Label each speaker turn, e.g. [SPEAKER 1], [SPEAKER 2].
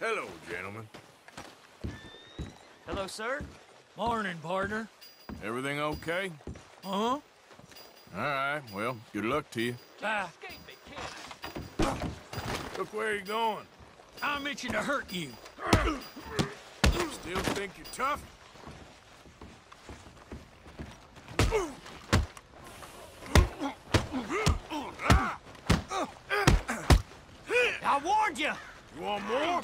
[SPEAKER 1] Hello, gentlemen.
[SPEAKER 2] Hello, sir.
[SPEAKER 3] Morning, partner.
[SPEAKER 1] Everything okay?
[SPEAKER 3] Uh-huh.
[SPEAKER 1] All right, well, good luck to you.
[SPEAKER 3] Ah,
[SPEAKER 1] Look where you're going.
[SPEAKER 3] I'm itching to hurt you.
[SPEAKER 1] Still think you're tough?
[SPEAKER 3] I warned you!
[SPEAKER 1] You want more?